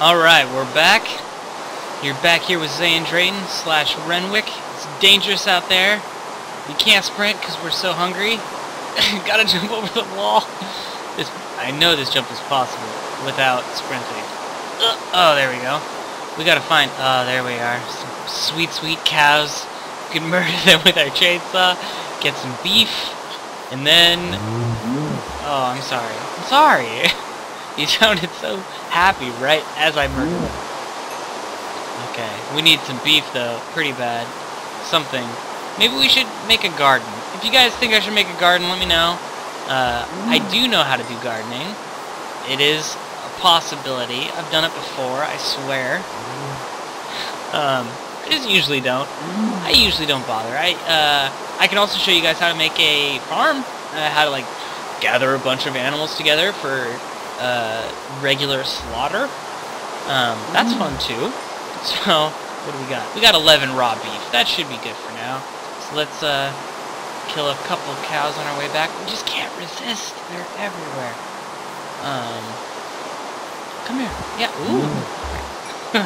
Alright, we're back. You're back here with Zayen Draten slash Renwick. It's dangerous out there. We can't sprint because we're so hungry. Gotta jump over the wall. This, I know this jump is possible without sprinting. Uh, oh, there we go. We gotta find... Oh, there we are. Some sweet, sweet cows. We can murder them with our chainsaw. Get some beef. And then... Oh, I'm sorry. I'm sorry. you sounded so happy right as I murdered them. Okay, we need some beef though, pretty bad. Something. Maybe we should make a garden. If you guys think I should make a garden, let me know. Uh, I do know how to do gardening. It is a possibility. I've done it before, I swear. Um, I just usually don't. I usually don't bother. I, uh, I can also show you guys how to make a farm. Uh, how to, like, gather a bunch of animals together for, uh, regular slaughter. Um, that's fun too. So, what do we got? We got 11 raw beef. That should be good for now. So let's, uh, kill a couple of cows on our way back. We just can't resist. They're everywhere. Um, come here. Yeah, ooh.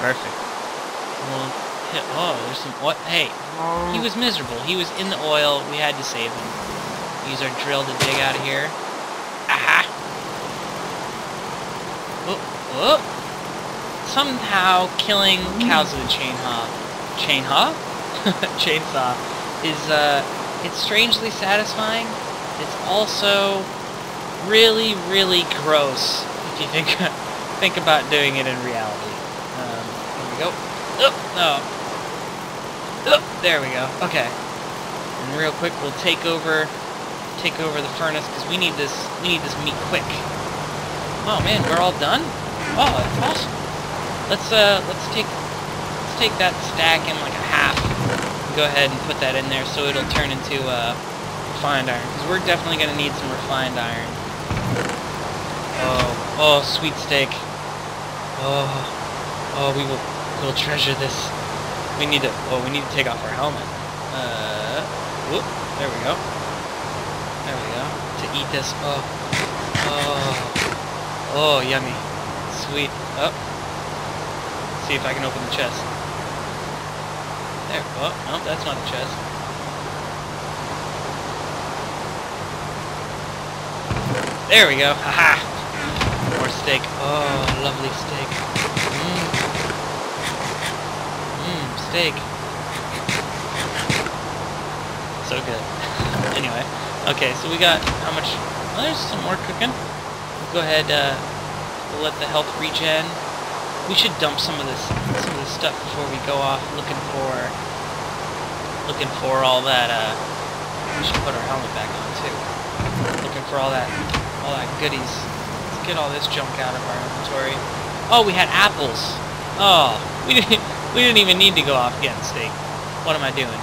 Perfect. We'll hit, oh, there's some oil. Hey, he was miserable. He was in the oil. We had to save him. Use our drill to dig out of here. Aha! Oh, oh. Somehow killing cows with a chainsaw, chainsaw, chainsaw, is uh, it's strangely satisfying. It's also really, really gross if you think think about doing it in reality. Um, here we go. Oh, no. Oh, there we go. Okay. And real quick, we'll take over take over the furnace because we need this we need this meat quick. Oh man, we're all done. Oh, that's awesome. Let's uh let's take let's take that stack in like a half. Go ahead and put that in there so it'll turn into uh refined iron because we're definitely gonna need some refined iron. Oh, oh, sweet steak. Oh, oh, we will we'll treasure this. We need to oh we need to take off our helmet. Uh, whoop, there we go. There we go. To eat this. Oh. Oh. Oh, yummy. Sweet. Oh. See if I can open the chest. There. Oh, no, that's not the chest. There we go. Haha. More steak. Oh, lovely steak. Mmm. Mmm, steak. So good. anyway. Okay, so we got how much? Well, there's some more cooking. We'll go ahead. Uh, let the health regen. We should dump some of this, some of this stuff before we go off looking for, looking for all that. Uh, we should put our helmet back on too. Looking for all that, all that goodies. Let's get all this junk out of our inventory. Oh, we had apples. Oh, we didn't, we didn't even need to go off getting steak. What am I doing?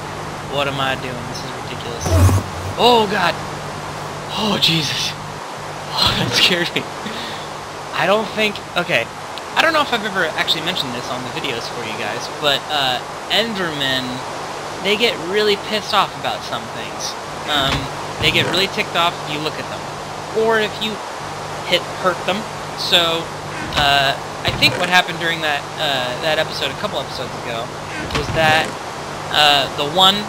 What am I doing? This is ridiculous. Oh god! Oh Jesus! Oh, that scared me. I don't think... Okay. I don't know if I've ever actually mentioned this on the videos for you guys, but uh, Endermen, they get really pissed off about some things. Um, they get really ticked off if you look at them. Or if you hit hurt them. So, uh, I think what happened during that, uh, that episode, a couple episodes ago, was that uh, the one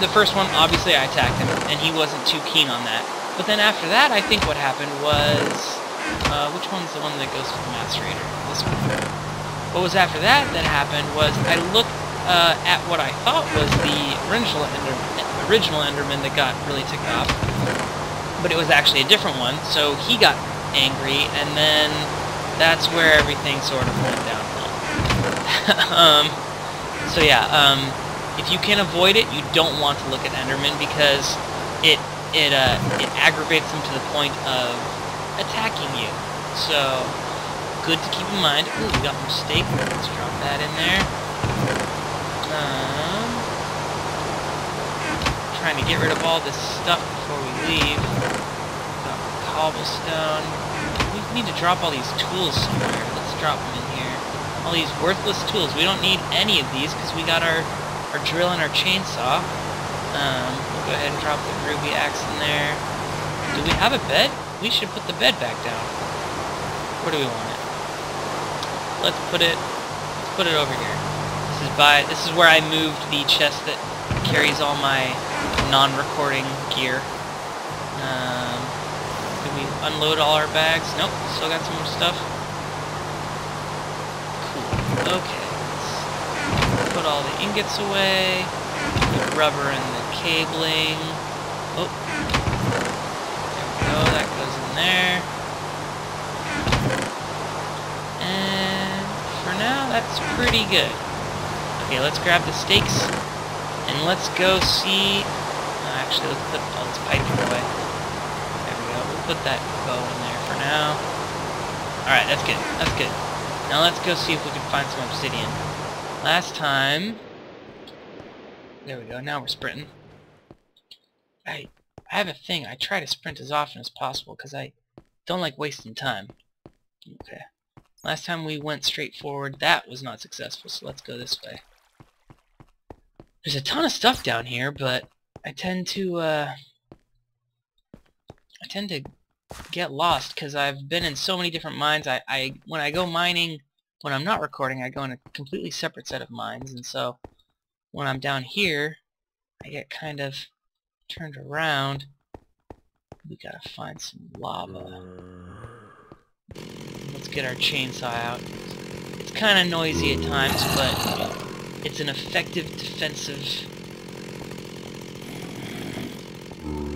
the first one, obviously I attacked him, and he wasn't too keen on that. But then after that, I think what happened was... Uh, which one's the one that goes to the Macerator? This one. What was after that that happened was I looked uh, at what I thought was the original, Ender original Enderman that got really ticked off. But it was actually a different one, so he got angry, and then that's where everything sort of went downhill. um, so yeah, um, if you can avoid it, you don't want to look at Enderman because it it uh, it aggravates them to the point of attacking you. So good to keep in mind. Ooh, we got some steak. Let's drop that in there. Um, trying to get rid of all this stuff before we leave. Got cobblestone. We need to drop all these tools somewhere. Let's drop them in here. All these worthless tools. We don't need any of these because we got our our drill and our chainsaw. Um, we'll go ahead and drop the ruby axe in there. Do we have a bed? We should put the bed back down. Where do we want it? let's put it let's put it over here. This is by this is where I moved the chest that carries all my non-recording gear. Um, did we unload all our bags? Nope, still got some more stuff. Cool. Okay. Let's put all the ingots away. the rubber and the cabling. Oh. There. And for now, that's pretty good. Okay, let's grab the stakes and let's go see. Uh, actually, let's put all this piping away. There we go. We'll put that bow in there for now. Alright, that's good. That's good. Now let's go see if we can find some obsidian. Last time... There we go. Now we're sprinting. I, I have a thing. I try to sprint as often as possible because I don't like wasting time. Okay. Last time we went straight forward, that was not successful, so let's go this way. There's a ton of stuff down here, but I tend to, uh... I tend to get lost because I've been in so many different mines. I, I When I go mining, when I'm not recording, I go in a completely separate set of mines, and so when I'm down here, I get kind of turned around. We gotta find some lava. Let's get our chainsaw out. It's kind of noisy at times, but it's an effective defensive... Mm.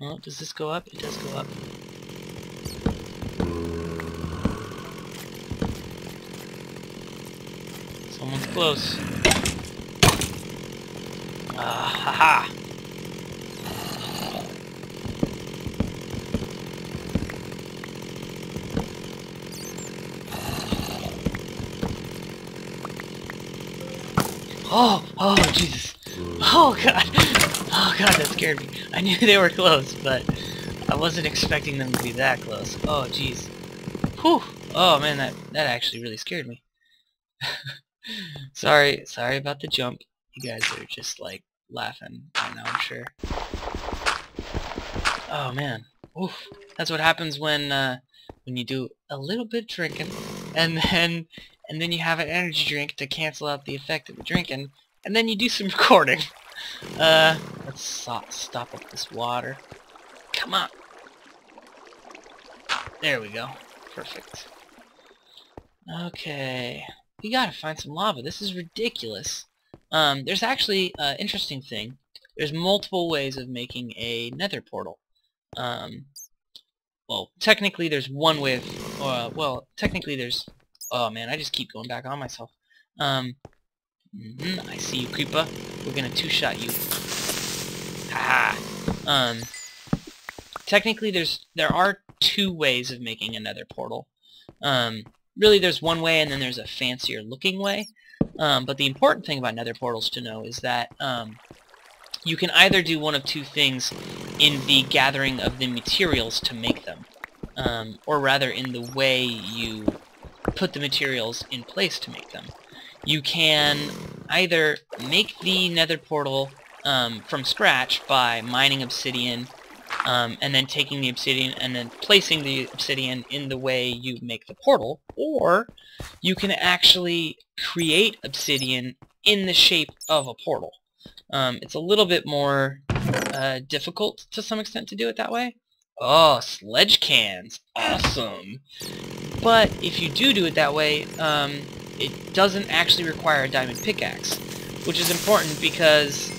Well, does this go up? It does go up. Someone's close. Ah, ha ha! Oh, oh, Jesus. Oh, God. Oh, God, that scared me. I knew they were close, but I wasn't expecting them to be that close. Oh, jeez. Whew. Oh, man, that, that actually really scared me. sorry, sorry about the jump. You guys are just, like, laughing right now, I'm sure. Oh, man. Oof. That's what happens when, uh, when you do a little bit of drinking, and then, and then you have an energy drink to cancel out the effect of the drinking, and then you do some recording. Uh, let's stop, up this water. Come on. There we go. Perfect. Okay. We gotta find some lava. This is ridiculous. Um, there's actually an uh, interesting thing. There's multiple ways of making a nether portal. Um, well, technically there's one way of, uh, well, technically there's, oh man, I just keep going back on myself. Um, mm -hmm, I see you, creeper. We're gonna two-shot you. Ha! Um, technically there's, there are two ways of making a nether portal. Um, really there's one way and then there's a fancier looking way. Um, but the important thing about nether portals to know is that um, you can either do one of two things in the gathering of the materials to make them, um, or rather in the way you put the materials in place to make them. You can either make the nether portal um, from scratch by mining obsidian um, and then taking the obsidian and then placing the obsidian in the way you make the portal, or you can actually create obsidian in the shape of a portal. Um, it's a little bit more uh, difficult to some extent to do it that way. Oh, sledge cans. Awesome. But if you do do it that way, um, it doesn't actually require a diamond pickaxe, which is important because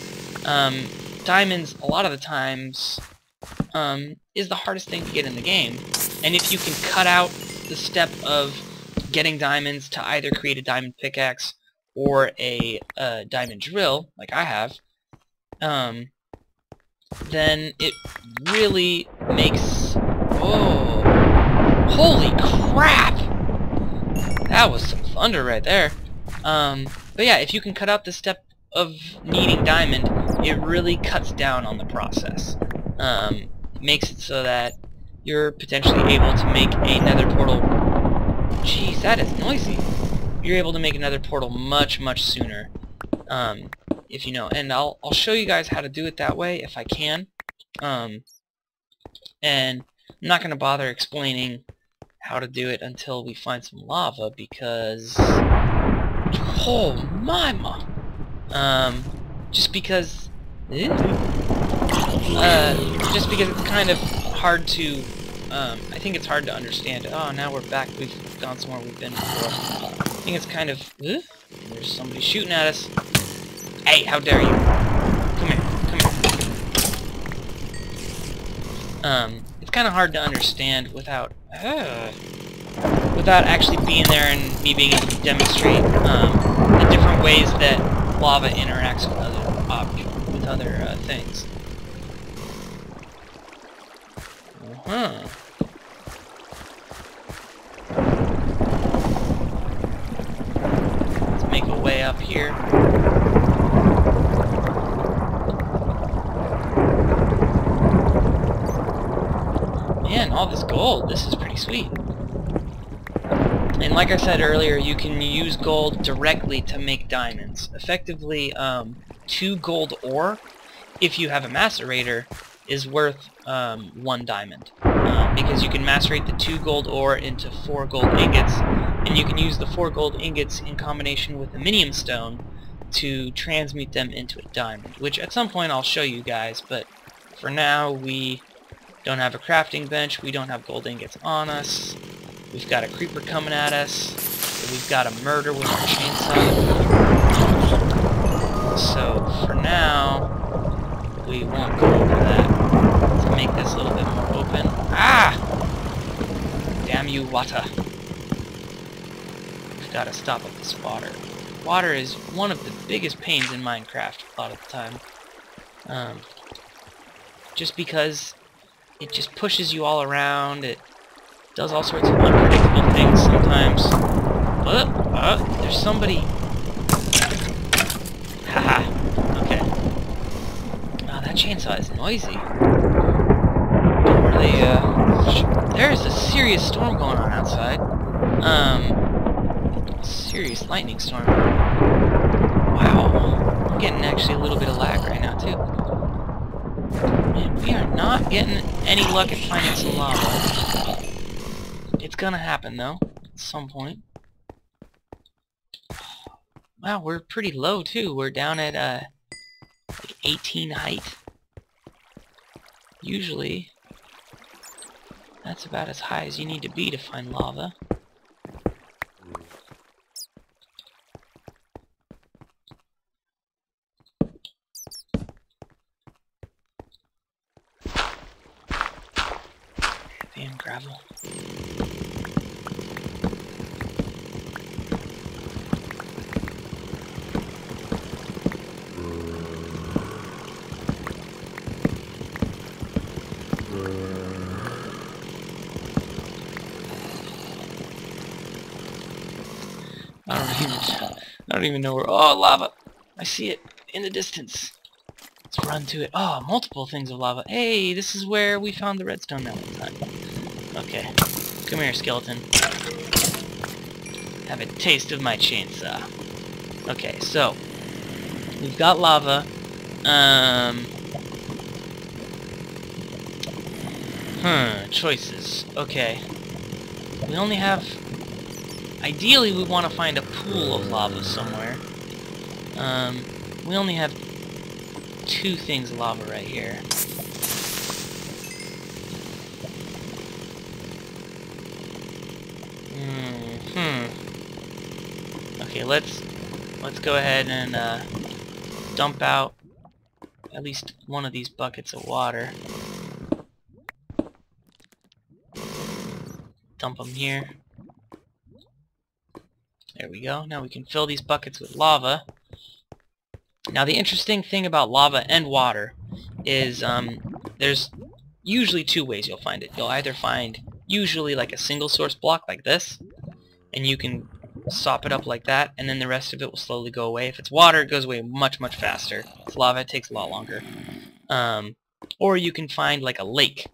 um, diamonds, a lot of the times, um, is the hardest thing to get in the game. And if you can cut out the step of getting diamonds to either create a diamond pickaxe or a uh, diamond drill, like I have, um, then it really makes... Oh! Holy crap! That was some thunder right there. Um, but yeah, if you can cut out the step of needing diamond, it really cuts down on the process. Um, makes it so that you're potentially able to make a nether portal... Jeez, that is noisy. You're able to make a nether portal much, much sooner. Um, if you know. And I'll, I'll show you guys how to do it that way if I can. Um, and I'm not going to bother explaining how to do it until we find some lava because... Oh, mama! Um, just because... Uh, just because it's kind of hard to... Um, I think it's hard to understand. Oh, now we're back. We've gone somewhere we've been before. I think it's kind of... Uh, there's somebody shooting at us. Hey, how dare you? Come here, come here. Um, kind of hard to understand without... Uh, without actually being there and me being able to demonstrate um, the different ways that lava interacts with other objects, with other uh, things. Uh huh. Let's make a way up here. All this gold. This is pretty sweet. And like I said earlier, you can use gold directly to make diamonds. Effectively, um, two gold ore, if you have a macerator, is worth um, one diamond. Uh, because you can macerate the two gold ore into four gold ingots, and you can use the four gold ingots in combination with the minium stone to transmute them into a diamond, which at some point I'll show you guys, but for now we don't have a crafting bench. We don't have gold ingots on us. We've got a creeper coming at us. We've got a murder with our chainsaw. So, for now, we won't go over that. To make this a little bit more open. Ah! Damn you, water. We've got to stop up this water. Water is one of the biggest pains in Minecraft a lot of the time. Um, just because it just pushes you all around. It does all sorts of unpredictable things sometimes. Uh, uh, there's somebody. Haha. okay. Oh, that chainsaw is noisy. Don't really, uh... There's a serious storm going on outside. Um... Serious lightning storm. Wow. I'm getting actually a little bit of lag right now, too. Man, we are not getting any luck at finding lava. It's gonna happen, though, at some point. Wow, we're pretty low, too. We're down at, uh, like 18 height. Usually, that's about as high as you need to be to find lava. gravel. I don't even I don't even know where oh lava I see it in the distance let's run to it oh multiple things of lava hey this is where we found the redstone that one time Okay. Come here, skeleton. Have a taste of my chainsaw. Okay, so. We've got lava. Um... Hmm, choices. Okay. We only have... Ideally, we want to find a pool of lava somewhere. Um, we only have two things of lava right here. Hmm. Okay, let's let's go ahead and uh, dump out at least one of these buckets of water. Dump them here. There we go. Now we can fill these buckets with lava. Now the interesting thing about lava and water is um, there's usually two ways you'll find it. You'll either find usually like a single source block like this, and you can sop it up like that, and then the rest of it will slowly go away. If it's water, it goes away much, much faster. If it's lava, it takes a lot longer. Um, or you can find like a lake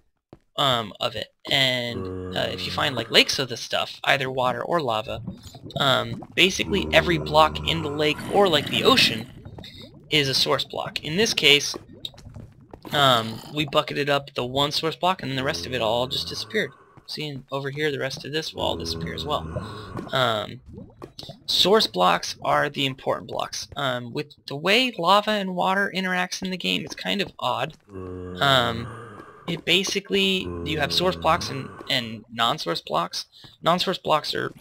um, of it. And uh, if you find like lakes of this stuff, either water or lava, um, basically every block in the lake or like the ocean is a source block. In this case, um, we bucketed up the one source block and then the rest of it all just disappeared. See, over here, the rest of this will all disappear as well. Um, source blocks are the important blocks. Um, with the way lava and water interacts in the game, it's kind of odd. Um, it basically, you have source blocks and, and non-source blocks. Non-source blocks are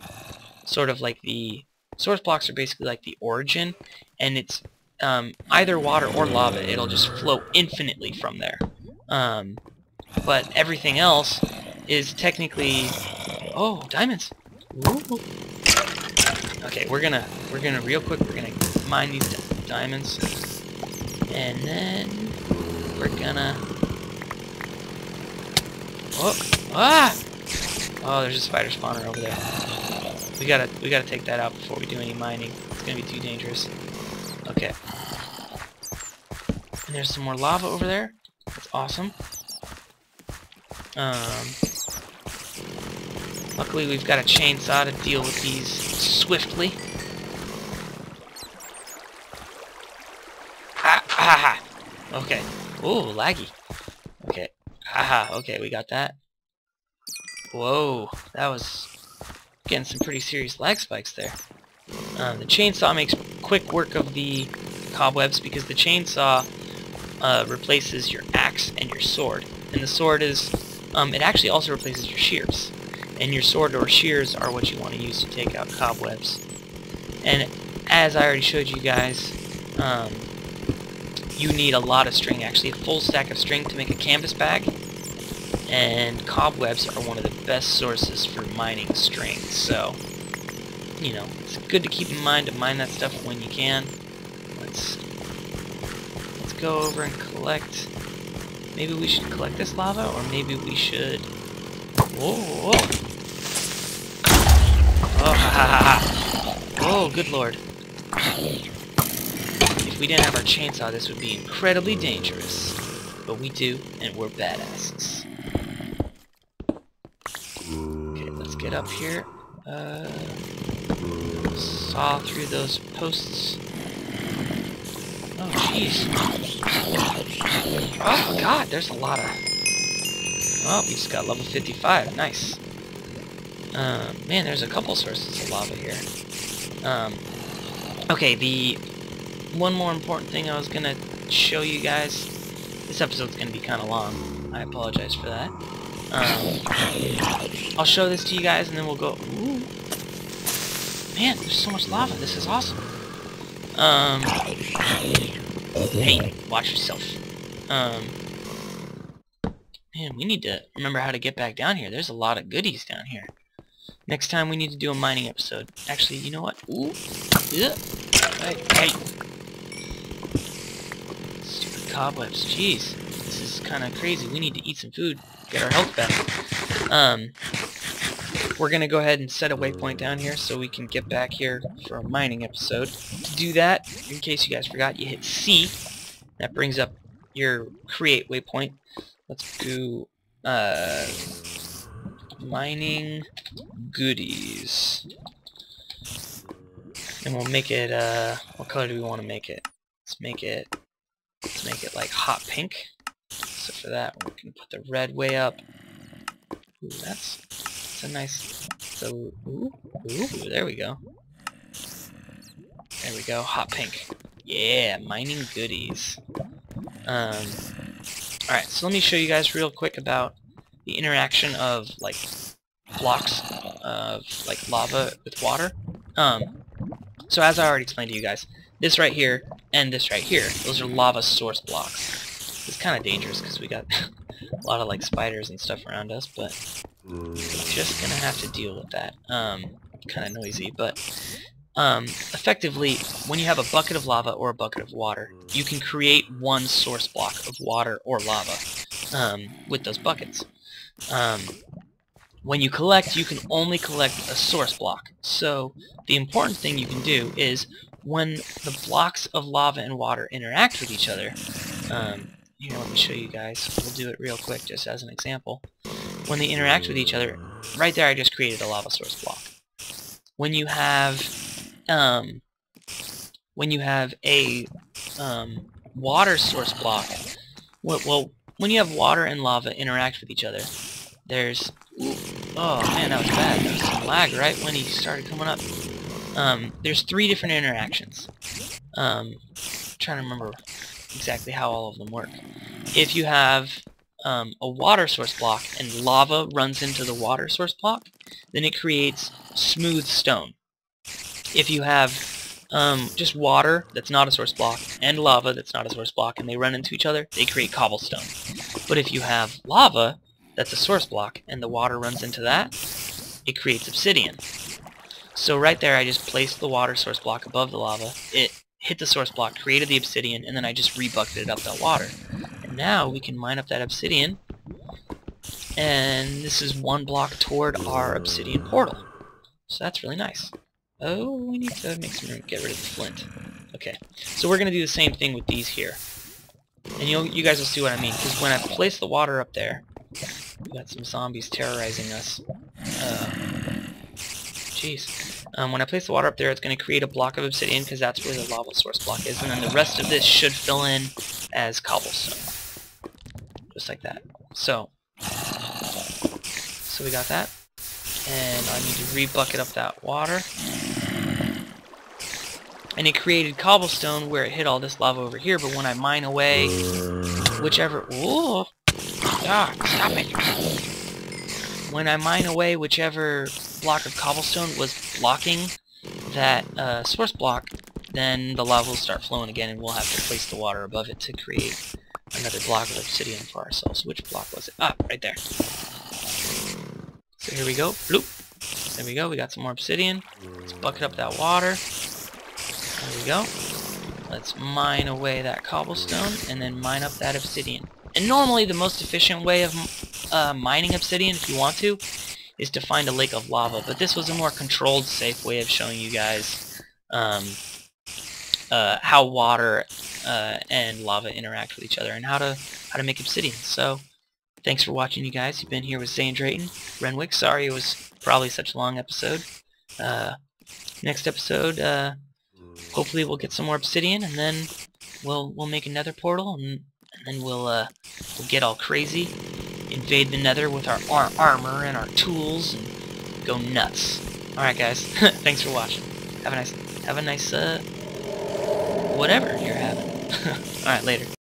sort of like the... Source blocks are basically like the origin, and it's um, either water or lava. It'll just flow infinitely from there. Um, but everything else is technically... Oh, diamonds! Ooh. Okay, we're gonna, we're gonna, real quick, we're gonna mine these diamonds. And then, we're gonna... Oh! Ah! Oh, there's a spider spawner over there. We gotta, we gotta take that out before we do any mining. It's gonna be too dangerous. Okay. And there's some more lava over there. That's awesome. Um, luckily we've got a chainsaw to deal with these swiftly. Ah, okay. Ooh, laggy. Aha, okay, we got that. Whoa, that was getting some pretty serious lag spikes there. Um, the chainsaw makes quick work of the cobwebs because the chainsaw uh, replaces your axe and your sword. And the sword is, um, it actually also replaces your shears. And your sword or shears are what you want to use to take out cobwebs. And as I already showed you guys, um, you need a lot of string, actually a full stack of string to make a canvas bag. And cobwebs are one of the best sources for mining string, so, you know, it's good to keep in mind to mine that stuff when you can. Let's let's go over and collect. Maybe we should collect this lava, or maybe we should. Whoa! whoa. Oh, ha ha ha ha! Oh, good lord! If we didn't have our chainsaw, this would be incredibly dangerous. But we do, and we're badasses. Okay, let's get up here. Uh, saw through those posts. Oh, jeez. Oh, God, there's a lot of... Oh, we just got level 55. Nice. Um, man, there's a couple sources of lava here. Um, okay, the one more important thing I was going to show you guys. This episode's going to be kind of long. I apologize for that. Um, I'll show this to you guys and then we'll go... Ooh. Man, there's so much lava. This is awesome. Um, hey, watch yourself. Um, man, we need to remember how to get back down here. There's a lot of goodies down here. Next time we need to do a mining episode. Actually, you know what? Ooh. Yeah. Hey, hey. Stupid cobwebs. Jeez. This is kind of crazy. We need to eat some food. Get our health back. Um, we're going to go ahead and set a waypoint down here so we can get back here for a mining episode. To do that, in case you guys forgot, you hit C. That brings up your create waypoint. Let's do uh, mining goodies. And we'll make it, uh, what color do we want to make it? Let's make it, let's make it like hot pink. So for that, we can put the red way up. Ooh, that's it's a nice... So, ooh, ooh, there we go. There we go, hot pink. Yeah, mining goodies. Um, alright, so let me show you guys real quick about the interaction of, like, blocks of, like, lava with water. Um, so as I already explained to you guys, this right here and this right here, those are lava source blocks. It's kind of dangerous because we got a lot of, like, spiders and stuff around us, but we're just gonna have to deal with that. Um, kind of noisy, but um, effectively, when you have a bucket of lava or a bucket of water, you can create one source block of water or lava um, with those buckets. Um, when you collect, you can only collect a source block. So the important thing you can do is when the blocks of lava and water interact with each other, um, here, let me show you guys. We'll do it real quick just as an example. when they interact with each other, right there I just created a lava source block. When you have, um, when you have a um, water source block, well, well, when you have water and lava interact with each other, there's, oh man, that was bad. There was some lag right when he started coming up. Um, there's three different interactions. Um, trying to remember exactly how all of them work. If you have um, a water source block and lava runs into the water source block, then it creates smooth stone. If you have um, just water that's not a source block and lava that's not a source block and they run into each other, they create cobblestone. But if you have lava that's a source block and the water runs into that, it creates obsidian. So right there I just placed the water source block above the lava, it hit the source block, created the obsidian, and then I just rebucketed up that water. And now we can mine up that obsidian, and this is one block toward our obsidian portal. So that's really nice. Oh, we need to make some room, get rid of the flint. Okay, so we're going to do the same thing with these here. And you'll, you guys will see what I mean, because when I place the water up there, we got some zombies terrorizing us. Uh, jeez. Um, when I place the water up there, it's going to create a block of obsidian, because that's where the lava source block is, and then the rest of this should fill in as cobblestone. Just like that. So, so we got that. And I need to re-bucket up that water. And it created cobblestone where it hit all this lava over here, but when I mine away whichever... Whoa! Ah, stop it! When I mine away whichever block of cobblestone was blocking that uh, source block, then the lava will start flowing again and we'll have to place the water above it to create another block of obsidian for ourselves. Which block was it? Ah, right there. So here we go. Bloop. There we go. We got some more obsidian. Let's bucket up that water. There we go. Let's mine away that cobblestone and then mine up that obsidian. And normally the most efficient way of uh, mining obsidian, if you want to, is to find a lake of lava. But this was a more controlled, safe way of showing you guys um, uh, how water uh, and lava interact with each other and how to how to make obsidian. So thanks for watching, you guys. You've been here with Zayen Draten, Renwick. Sorry it was probably such a long episode. Uh, next episode, uh, hopefully we'll get some more obsidian, and then we'll we'll make another portal, and, and then we'll uh, we'll get all crazy, invade the Nether with our, our armor and our tools, and go nuts. All right, guys. thanks for watching. Have a nice have a nice uh whatever you're having. Alright, later.